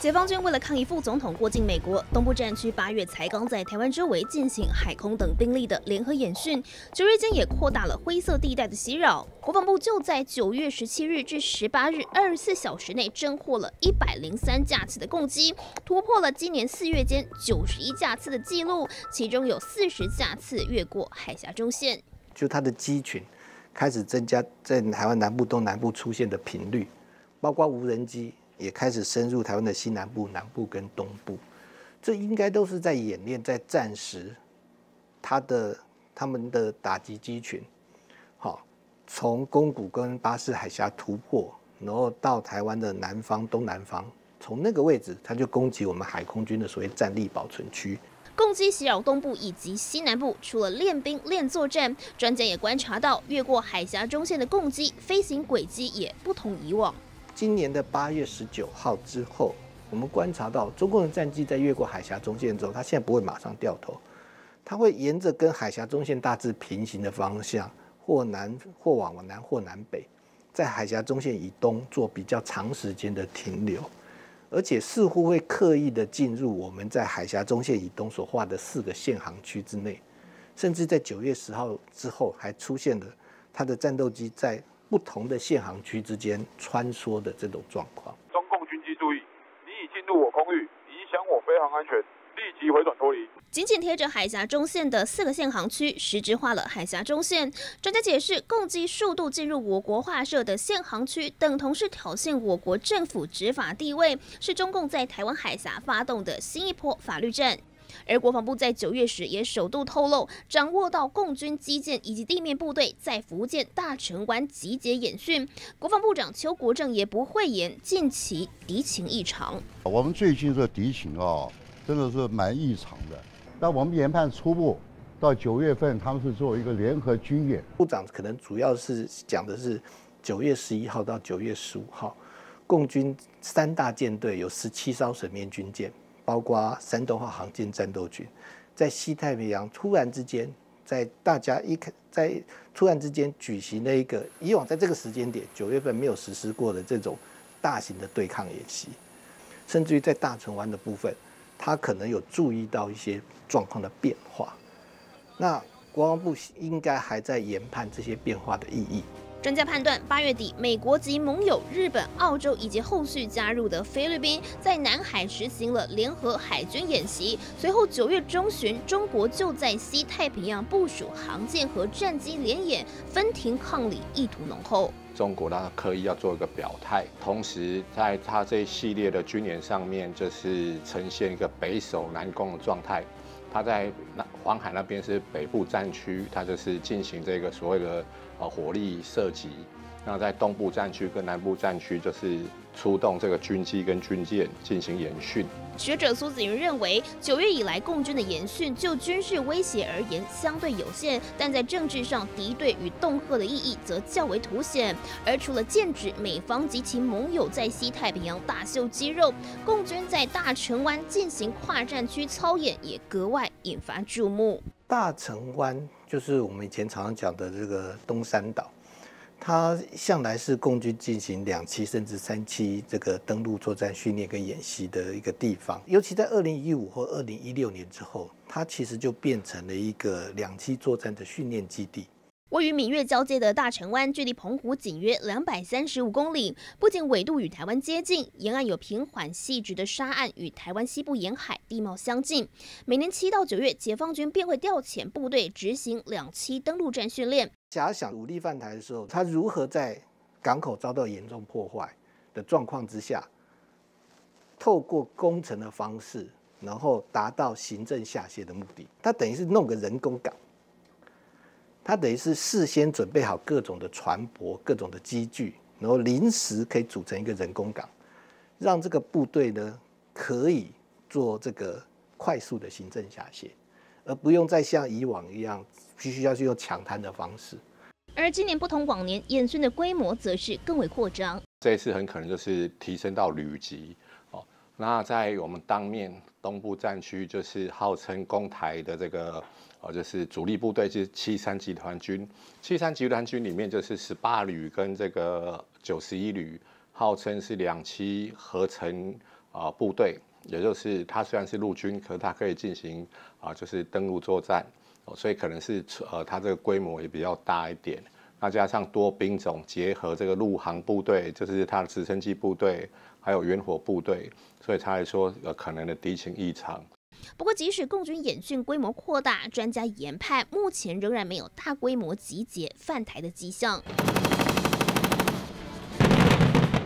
解放军为了抗议副总统过境美国，东部战区八月才刚在台湾周围进行海空等兵力的联合演训，九月间也扩大了灰色地带的袭扰。国防部就在九月十七日至十八日二十四小时内侦获了一百零三架次的攻击，突破了今年四月间九十一架次的记录，其中有四十架次越过海峡中线。就它的机群开始增加在台湾南部、东南部出现的频率，包括无人机。也开始深入台湾的西南部、南部跟东部，这应该都是在演练，在战时，他的他们的打击机群，好，从宫古跟巴士海峡突破，然后到台湾的南方、东南方，从那个位置，他就攻击我们海空军的所谓战力保存区，攻击袭扰东部以及西南部。除了练兵练作战，专家也观察到，越过海峡中线的攻击飞行轨迹也不同以往。今年的八月十九号之后，我们观察到中共的战机在越过海峡中线之后，它现在不会马上掉头，它会沿着跟海峡中线大致平行的方向，或南或往南或南北，在海峡中线以东做比较长时间的停留，而且似乎会刻意的进入我们在海峡中线以东所画的四个限航区之内，甚至在九月十号之后还出现了它的战斗机在。不同的限航区之间穿梭的这种状况。中共军机注意，你已进入我空域，影响我飞航安全，立即回转脱离。紧紧贴着海峡中线的四个限航区，实质化了海峡中线。专家解释，共机数度进入我国划设的限航区，等同是挑衅我国政府执法地位，是中共在台湾海峡发动的新一波法律战。而国防部在九月时也首度透露，掌握到共军基建以及地面部队在福建大城湾集结演训。国防部长邱国正也不讳言，近期敌情异常。我们最近这敌情哦，真的是蛮异常的。那我们研判初步到九月份，他们是做一个联合军演。部长可能主要是讲的是九月十一号到九月十五号，共军三大舰队有十七艘水面军舰。包括山东号航舰战斗群，在西太平洋突然之间，在大家一看，在突然之间举行了一个以往在这个时间点九月份没有实施过的这种大型的对抗演习，甚至于在大城湾的部分，他可能有注意到一些状况的变化。那国防部应该还在研判这些变化的意义。专家判断，八月底，美国及盟友日本、澳洲以及后续加入的菲律宾，在南海实行了联合海军演习。随后九月中旬，中国就在西太平洋部署航舰和战机联演，分庭抗礼，意图浓厚。中国他刻意要做一个表态，同时在他这一系列的军演上面，就是呈现一个北守南攻的状态。他在那黄海那边是北部战区，他就是进行这个所谓的呃火力射击。那在东部战区跟南部战区，就是出动这个军机跟军舰进行演训。学者苏子云认为，九月以来共军的演训，就军事威胁而言相对有限，但在政治上敌对与恫吓的意义则较为凸显。而除了剑指美方及其盟友在西太平洋大秀肌肉，共军在大城湾进行跨战区操演，也格外引发注目。大城湾就是我们以前常常讲的这个东山岛。它向来是共军进行两期甚至三期这个登陆作战训练跟演习的一个地方，尤其在二零一五或二零一六年之后，它其实就变成了一个两栖作战的训练基地。位于闽粤交界的大城湾，距离澎湖仅约两百三十五公里，不仅纬度与台湾接近，沿岸有平缓细直的沙岸，与台湾西部沿海地貌相近。每年七到九月，解放军便会调遣部队执行两栖登陆战训练。假想武力犯台的时候，他如何在港口遭到严重破坏的状况之下，透过工程的方式，然后达到行政下线的目的？他等于是弄个人工港。他等于是事先准备好各种的船舶、各种的机具，然后临时可以组成一个人工港，让这个部队呢可以做这个快速的行政下线，而不用再像以往一样必须要去用抢滩的方式。而今年不同往年，演训的规模则是更为扩张。这一次很可能就是提升到旅级哦。那在我们当面东部战区，就是号称攻台的这个。哦，就是主力部队是七三集团军，七三集团军里面就是十八旅跟这个九十一旅，号称是两栖合成啊部队，也就是它虽然是陆军，可是它可以进行啊就是登陆作战，哦，所以可能是呃它这个规模也比较大一点。那加上多兵种结合这个陆航部队，就是它的直升机部队，还有远火部队，所以他来说呃可能的敌情异常。不过，即使共军演训规模扩大，专家研判目前仍然没有大规模集结犯台的迹象。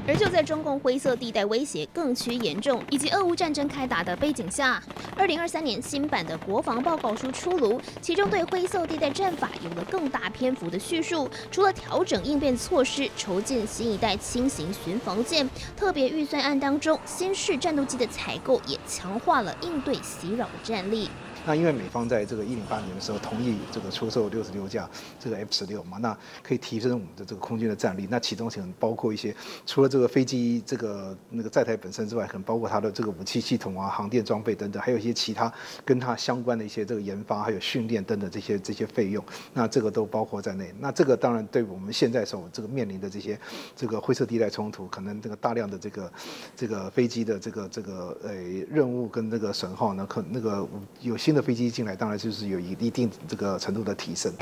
而就在中共灰色地带威胁更趋严重，以及俄乌战争开打的背景下，二零二三年新版的国防报告书出炉，其中对灰色地带战法有了更大篇幅的叙述。除了调整应变措施，筹建新一代轻型巡防舰，特别预算案当中，新式战斗机的采购也强化了应对袭扰的战力。那因为美方在这个一零八年的时候同意这个出售六十六架这个 F 十六嘛，那可以提升我们的这个空军的战力。那其中可能包括一些除了这个飞机这个那个载台本身之外，可能包括它的这个武器系统啊、航电装备等等，还有一些其他跟它相关的一些这个研发还有训练等等这些这些费用。那这个都包括在内。那这个当然对我们现在所这个面临的这些这个灰色地带冲突，可能这个大量的这个这个飞机的这个这个呃任务跟这个损耗呢，可那个有些。的飞机进来，当然就是有一一定这个程度的提升。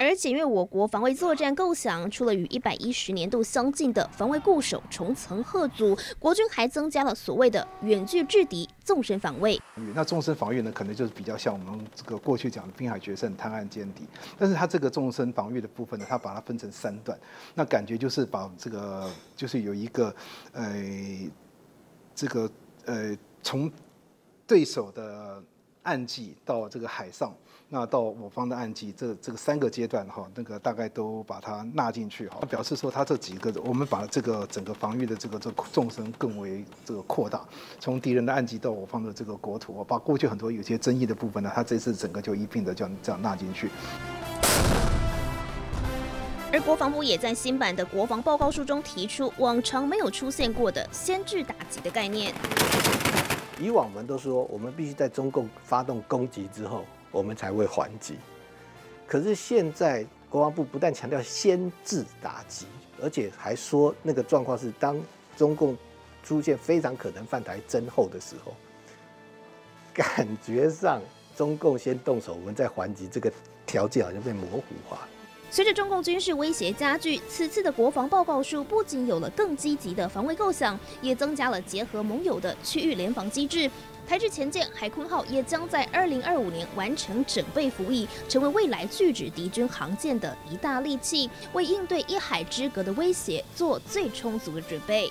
而且，因为我国防卫作战构想，除了与一百一十年度相近的防卫固守重层贺组，国军还增加了所谓的远距制敌纵深防卫。那纵深防御呢，可能就是比较像我们这个过去讲的滨海决胜、滩岸歼敌。但是它这个纵深防御的部分呢，它把它分成三段，那感觉就是把这个就是有一个呃这个呃从。对手的暗记到这个海上，那到我方的暗记，这这个三个阶段哈，那个大概都把它纳进去哈，表示说它这几个，我们把这个整个防御的这个这纵深更为这个扩大，从敌人的暗记到我方的这个国土，把过去很多有些争议的部分呢，它这次整个就一并的这样这样纳进去。而国防部也在新版的国防报告书中提出，往常没有出现过的先制打击的概念。以往我们都说，我们必须在中共发动攻击之后，我们才会还击。可是现在国防部不但强调先制打击，而且还说那个状况是当中共出现非常可能犯台增后的时候，感觉上中共先动手，我们再还击，这个条件好像被模糊化。随着中共军事威胁加剧，此次的国防报告书不仅有了更积极的防卫构想，也增加了结合盟友的区域联防机制。台制前舰海空号也将在二零二五年完成整备服役，成为未来拒止敌军航舰的一大利器，为应对一海之隔的威胁做最充足的准备。